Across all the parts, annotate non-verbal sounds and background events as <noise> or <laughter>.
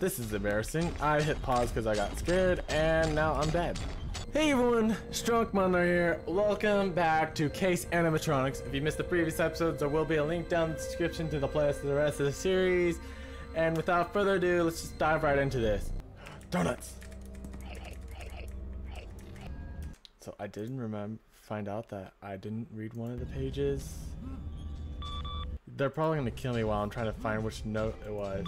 this is embarrassing. I hit pause because I got scared, and now I'm dead. Hey everyone, Stronk modnaR here. Welcome back to Case Animatronics. If you missed the previous episodes, there will be a link down in the description to the playlist of the rest of the series. And without further ado, let's just dive right into this. Donuts! So I didn't remember, find out that I didn't read one of the pages. They're probably gonna kill me while I'm trying to find which note it was.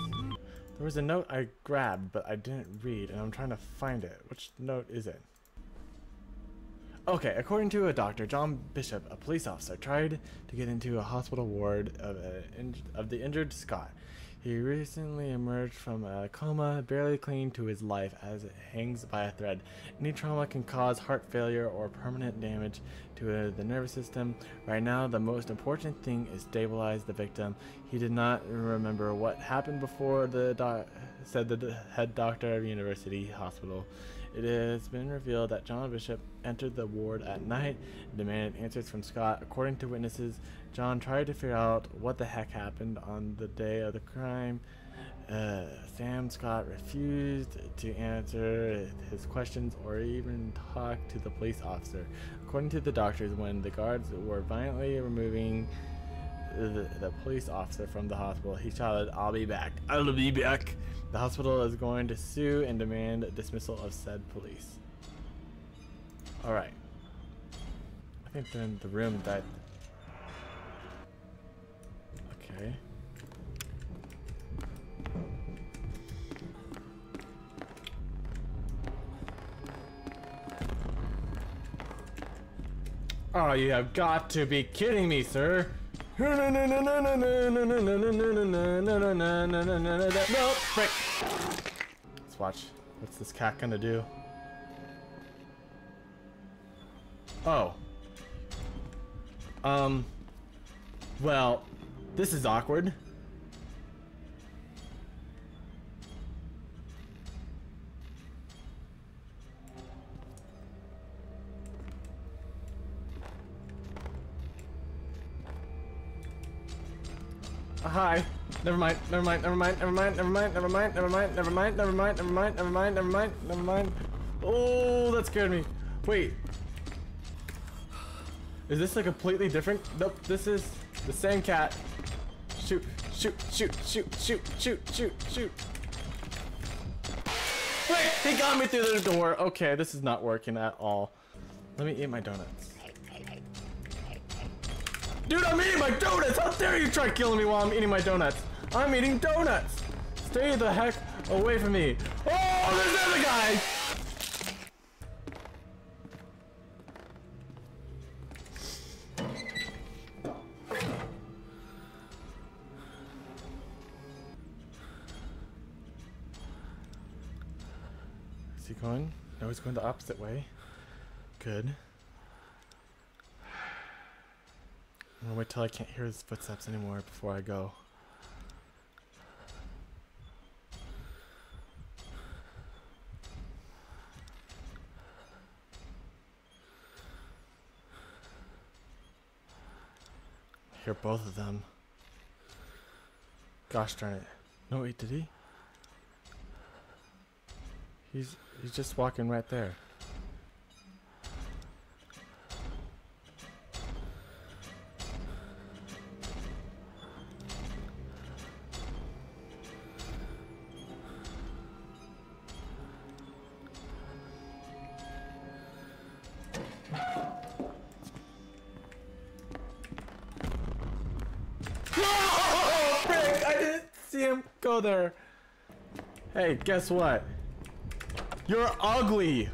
There was a note I grabbed, but I didn't read, and I'm trying to find it. Which note is it? Okay, according to a doctor, John Bishop, a police officer, tried to get into a hospital ward of, a of the injured Scott. He recently emerged from a coma, barely clinging to his life as it hangs by a thread. Any trauma can cause heart failure or permanent damage to the nervous system. Right now, the most important thing is stabilize the victim. He did not remember what happened before the said the head doctor of University Hospital. It has been revealed that John Bishop entered the ward at night and demanded answers from Scott. According to witnesses, John tried to figure out what the heck happened on the day of the crime. Uh, Sam Scott refused to answer his questions or even talk to the police officer. According to the doctors, when the guards were violently removing the, the, police officer from the hospital. He shouted, I'll be back. I'll be back. The hospital is going to sue and demand dismissal of said police. Alright. I think they're in the room that... Okay. Oh, you have got to be kidding me, sir! No, frick! Let's watch. What's this cat gonna do? Oh. Um. Well, this is awkward. Hi. Never mind, never mind, never mind, never mind, never mind, never mind, never mind, never mind, never mind, never mind, never mind, never mind, never mind. Oh, that scared me. Wait. Is this a completely different? Nope, this is the same cat. Shoot, shoot, shoot, shoot, shoot, shoot, shoot, shoot. Wait, he got me through the door. Okay, this is not working at all. Let me eat my donuts. Dude, I'm eating my donuts! How dare you try killing me while I'm eating my donuts? I'm eating donuts! Stay the heck away from me. Oh, there's the other guy! Is he going? No, he's going the opposite way. Good. I'm gonna wait till I can't hear his footsteps anymore before I go. I hear both of them. Gosh darn it. No wait, did he? He's he's just walking right there. Go there. Hey, guess what? You're ugly.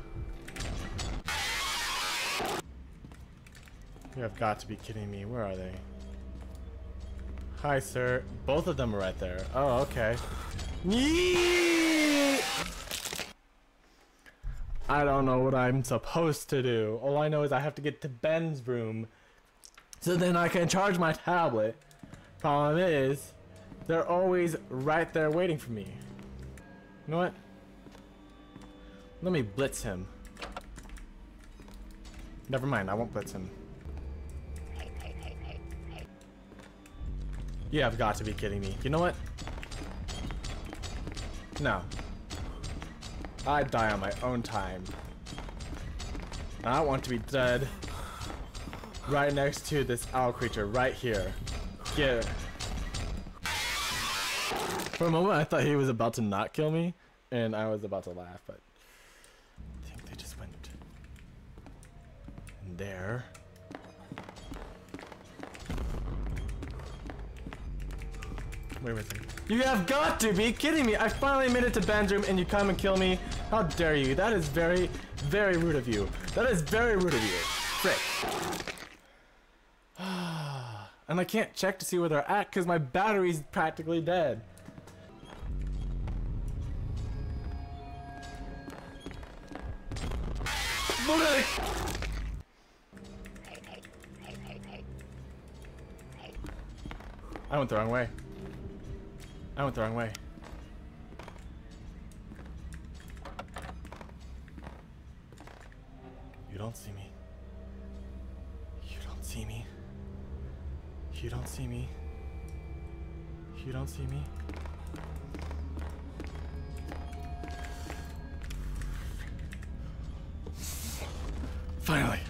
You have got to be kidding me. Where are they? Hi, sir. Both of them are right there. Oh, okay. I don't know what I'm supposed to do. All I know is I have to get to Ben's room so then I can charge my tablet. Problem is, they're always right there waiting for me. You know what? Let me blitz him. Never mind, I won't blitz him. You have got to be kidding me. You know what? No. I die on my own time. I want to be dead right next to this owl creature right here. Get. For a moment, I thought he was about to not kill me, and I was about to laugh, but I think they just went there. Was he? You have got to be kidding me! I finally made it to Ben's room and you come and kill me? How dare you? That is very, very rude of you. That is very rude of you. Frick. <sighs> and I can't check to see where they're at because my battery's practically dead. I went the wrong way. I went the wrong way. You don't see me. You don't see me. You don't see me. You don't see me. Finally.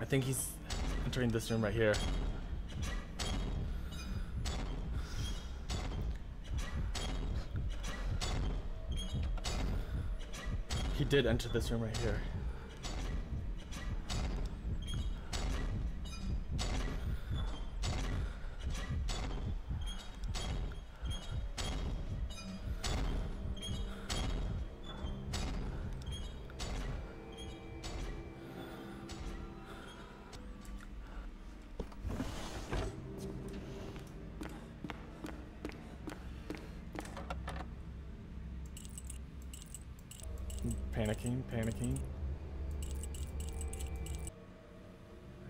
I think he's entering this room right here. He did enter this room right here. Panicking, panicking.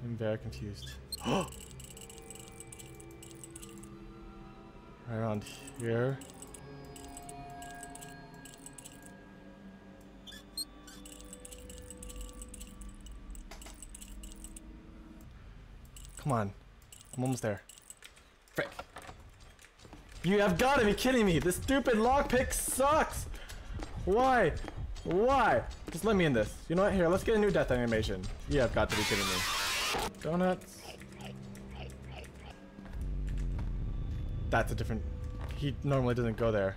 I'm very confused. right <gasps> around here. Come on. I'm almost there. Frick. You have got to be kidding me! This stupid lockpick sucks! Why? Why? Just let me in this. You know what? Here, let's get a new death animation. You have got to be kidding me. Donuts. That's a different... He normally doesn't go there.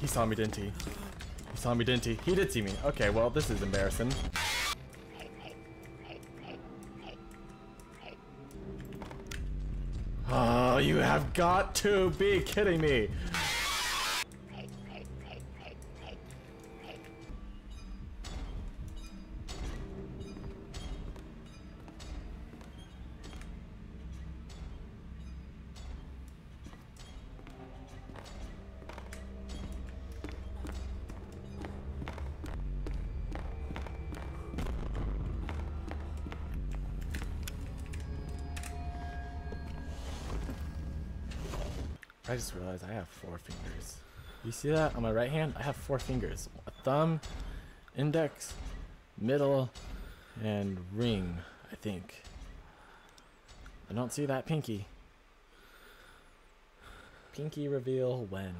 He saw me, didn't he? He saw me, didn't he? He did see me. Okay, well, this is embarrassing. You have got to be kidding me. I just realized I have four fingers. You see that on my right hand? I have four fingers. A thumb, index, middle, and ring, I think. I don't see that pinky. Pinky reveal when.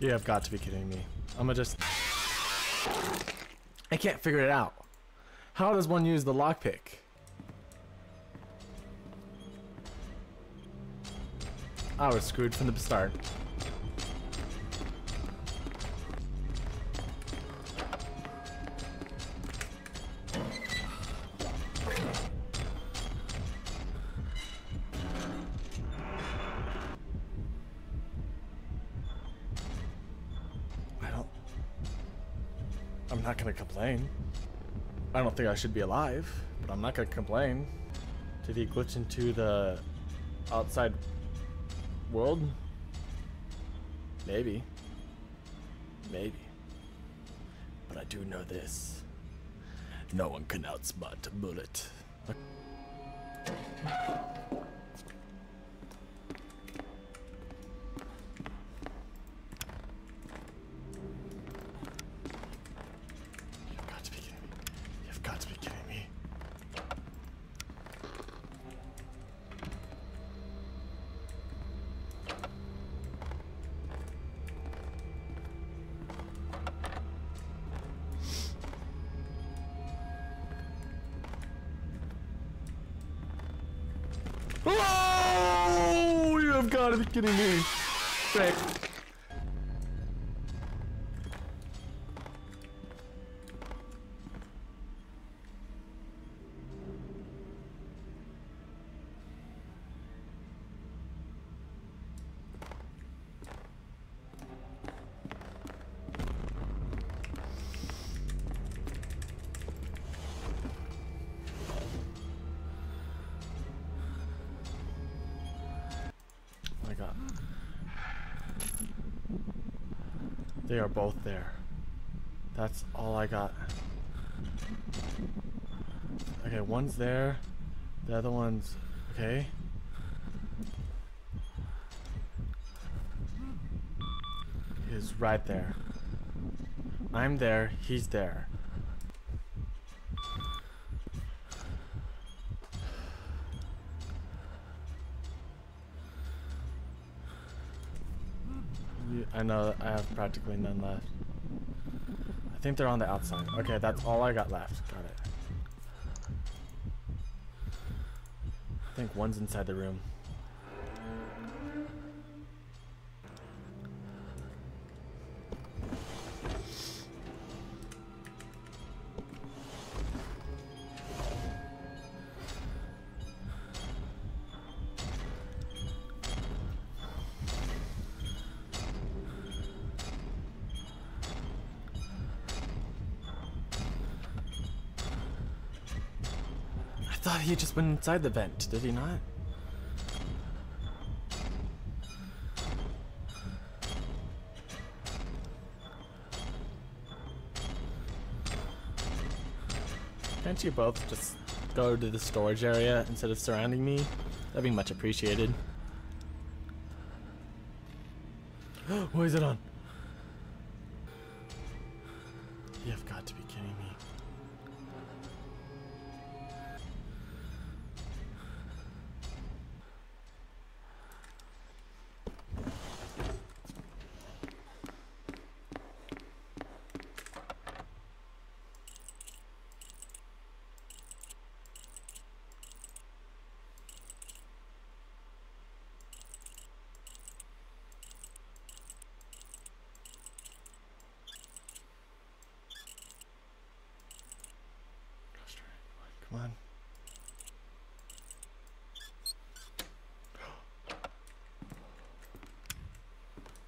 You have got to be kidding me. I'm gonna just... I can't figure it out. How does one use the lockpick? I was screwed from the start. Complain. I don't think I should be alive, but I'm not gonna complain. Did he glitch into the outside world? Maybe. Maybe. But I do know this. No one can outsmart a bullet. Oh, you have got to be kidding me. Frick. Both there. That's all I got. Okay, one's there. The other one's okay. He's right there. I'm there, he's there. I know I have practically none left. I think they're on the outside. Okay, that's all I got left. Got it. I think one's inside the room. Thought he just went inside the vent, did he not? Can't you both just go to the storage area instead of surrounding me? That'd be much appreciated. <gasps> what is it on?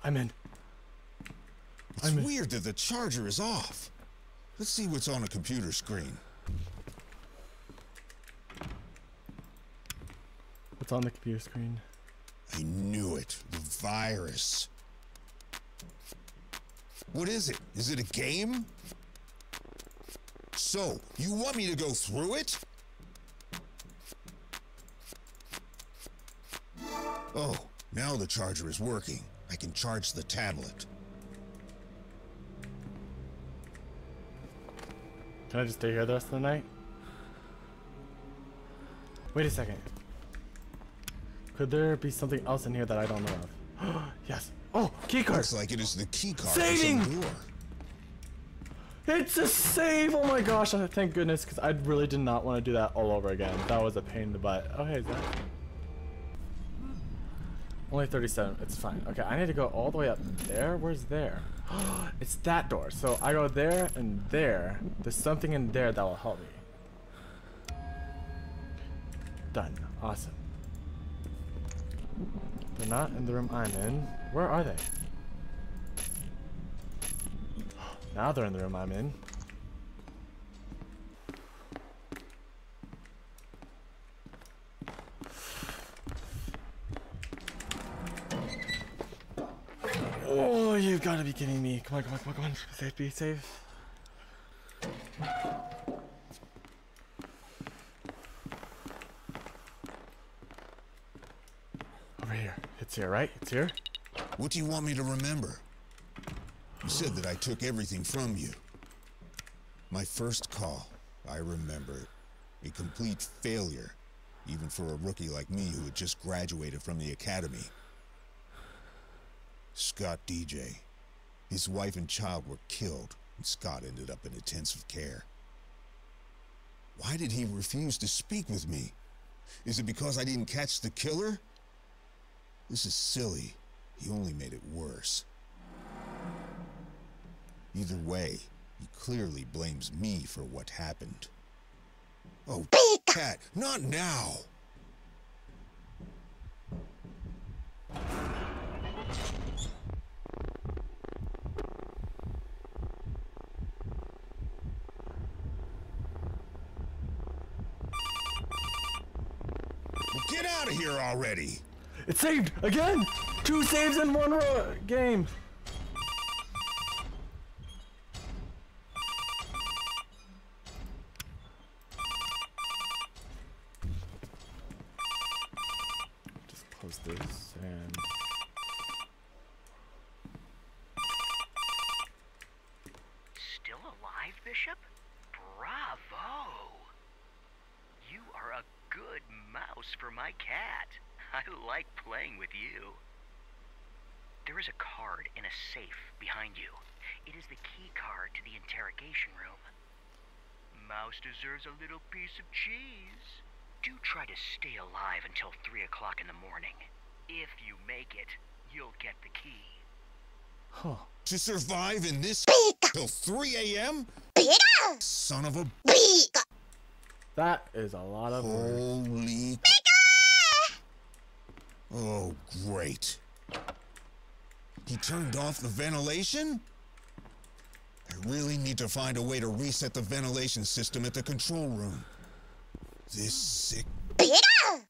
I'm in. It's I'm in. weird that the charger is off. Let's see what's on a computer screen. What's on the computer screen? I knew it. The virus. What is it? Is it a game? So, you want me to go through it? Oh, now the charger is working. I can charge the tablet. Can I just stay here the rest of the night? Wait a second. Could there be something else in here that I don't know of? <gasps> yes. Oh, keycard. Looks like it is the key card Saving! door. It's a save! Oh my gosh, thank goodness, because I really did not want to do that all over again. That was a pain in the butt. Oh, hey, Zach. Only 37. It's fine. Okay, I need to go all the way up there. Where's there? <gasps> it's that door. So I go there and there. There's something in there that will help me. Done. Awesome. They're not in the room I'm in. Where are they? <gasps> Now they're in the room I'm in. Oh, you've got to be kidding me. Come on, come on, come on, come on. Safe, be safe. Over here. It's here, right? It's here? What do you want me to remember? You said that I took everything from you. My first call, I remember. A complete failure, even for a rookie like me who had just graduated from the academy. Scott DJ. His wife and child were killed, and Scott ended up in intensive care. Why did he refuse to speak with me? Is it because I didn't catch the killer? This is silly. He only made it worse. Either way, he clearly blames me for what happened. Oh, cat, not now! Get out of here already! It saved again. Two saves in one game. Just close this and. Still alive, Bishop? Bravo! You are a good mouse for my cat. I like playing with you. There is a card in a safe behind you. It is the key card to the interrogation room. Mouse deserves a little piece of cheese. Do try to stay alive until 3 o'clock in the morning. If you make it, you'll get the key. Huh. To survive in this till 3 a.m.? Son of a That is a lot of words. holy. Oh, great. He turned off the ventilation? I really need to find a way to reset the ventilation system at the control room. This sick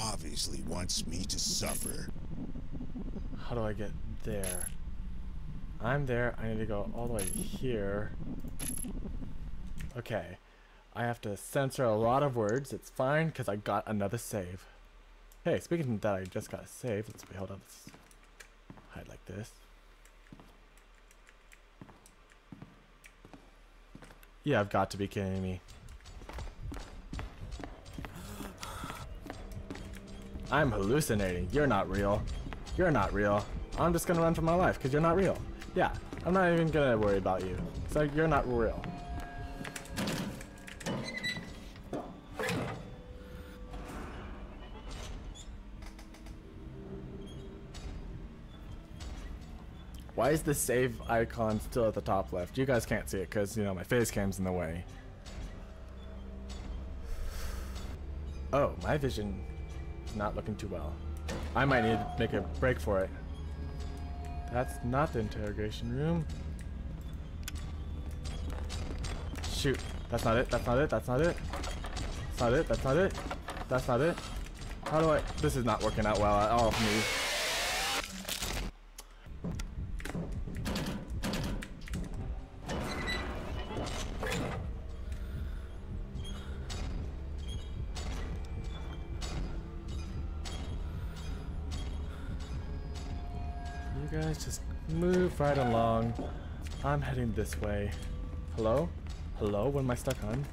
obviously wants me to suffer. How do I get there? I'm there. I need to go all the way here. Okay. I have to censor a lot of words. It's fine because I got another save. Hey, speaking of that, I just got a save. Let's hold on. Let's hide like this. Yeah, I've got to be kidding me. I'm hallucinating. You're not real. You're not real. I'm just gonna run for my life because you're not real. Yeah, I'm not even gonna worry about you. So you're not real. Why is the save icon still at the top left? You guys can't see it because, you know, my face cam's in the way. Oh, my vision not looking too well. I might need to make a break for it. That's not the interrogation room. Shoot. That's not it. That's not it. That's not it. That's not it. That's not it. That's not it. How do I... This is not working out well at all for me. This way. Hello? Hello? What am I stuck on?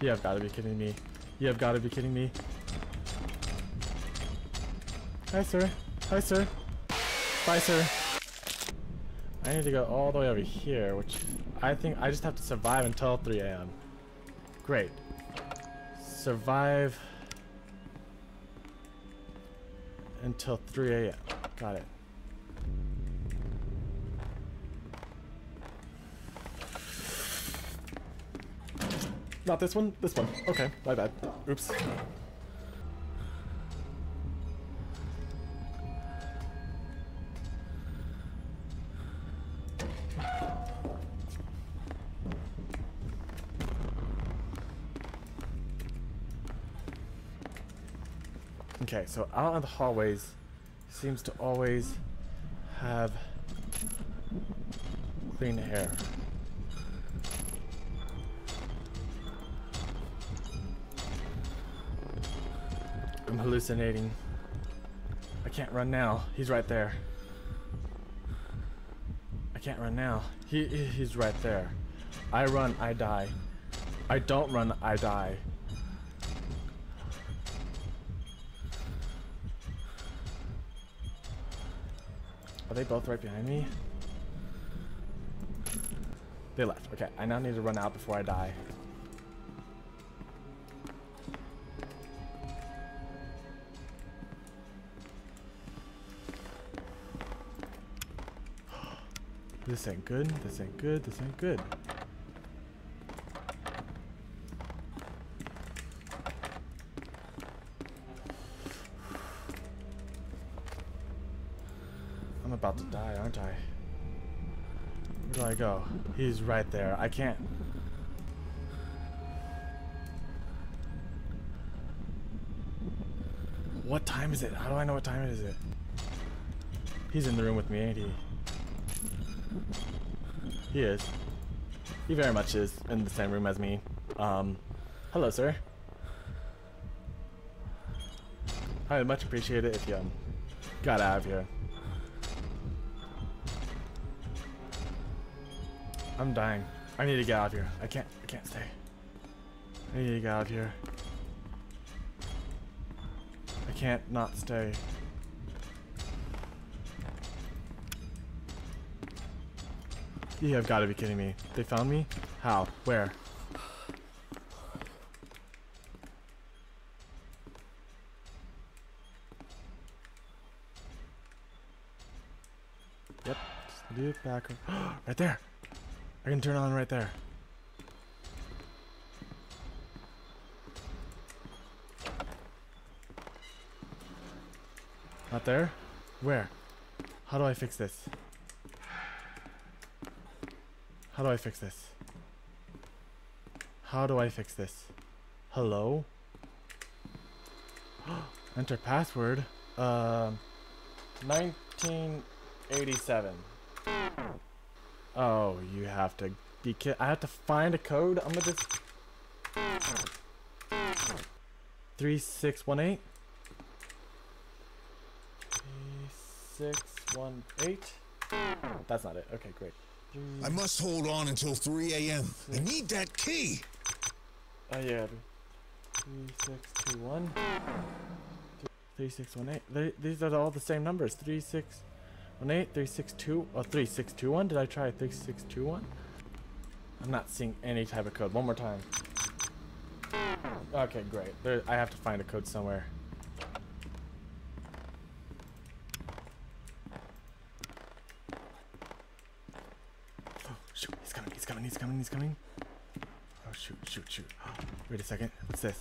You have got to be kidding me. You have got to be kidding me. Hi, sir. Hi, sir. Bye, sir. I need to go all the way over here, which I think I just have to survive until 3 a.m. Great. Survive until 3 a.m. Got it. Not this one, this one. Okay, my bad. Oops. Okay, so out in the hallways seems to always have clean air. I'm hallucinating. I can't run now. He's right there. I can't run now. He he's right there. I run, I die. I don't run, I die. Are they both right behind me? They left. Okay, I now need to run out before I die. This ain't good. This ain't good. This ain't good. I'm about to die, aren't I? Where do I go? He's right there. I can't. What time is it? How do I know what time it is? It. He's in the room with me, ain't he? He is. He very much is in the same room as me. Um, hello, sir. I would much appreciate it if you um, got out of here. I'm dying. I need to get out of here. I can't. I can't stay. I need to get out of here. I can't not stay. You have got to be kidding me. They found me? How? Where? Yep. Just it back. <gasps> right there. I can turn on right there. Not there? Where? How do I fix this? How do I fix this? How do I fix this? Hello? <gasps> Enter password. Um, 1987. Oh, you have to be ki- I have to find a code. I'm gonna just. 3618? 3618? That's not it. Okay, great. I must hold on until 3 a.m. I need that key. Oh yeah. Three six two one. Three six one eight. They, these are all the same numbers. Three six one eight. Three six two. Oh, three six two one. Did I try three six two one? I'm not seeing any type of code. One more time. Okay, great. There, I have to find a code somewhere. Oh shoot! He's coming! He's coming! He's coming! Oh shoot, shoot, shoot. <gasps> Wait a second. What's this?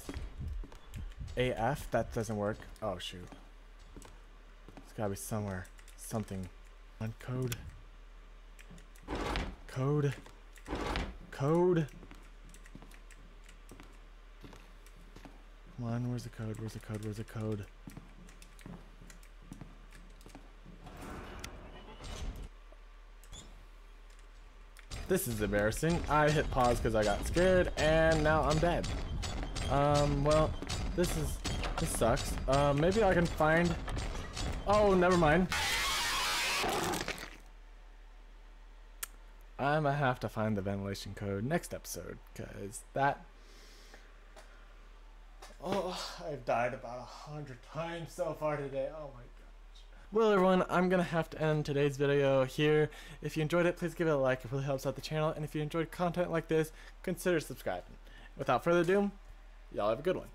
AF? That doesn't work. Oh shoot. It's gotta be somewhere. Something. On code. Code. Code. Come on, where's the code? Where's the code? Where's the code? This is embarrassing. I hit pause because I got scared, and now I'm dead. Um, well, this is this sucks. Um, maybe I can find. Oh, never mind. I'm gonna have to find the ventilation code next episode, cause that. Oh, I've died about a hundred times so far today. Oh my. Well, everyone, I'm gonna have to end today's video here. If you enjoyed it, please give it a like. It really helps out the channel. And if you enjoyed content like this, consider subscribing. Without further ado, y'all have a good one.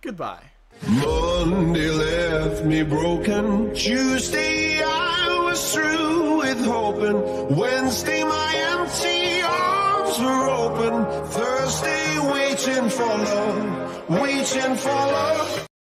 Goodbye. Monday left me broken. Tuesday I was through with hoping. Wednesday my empty arms were open. Thursday waiting for love, waiting for love.